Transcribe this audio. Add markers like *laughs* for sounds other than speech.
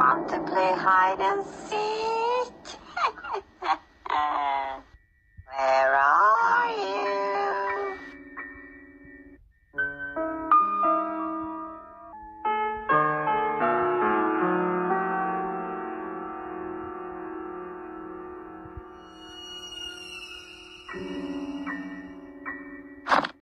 want to play hide and seek? *laughs* Where are you?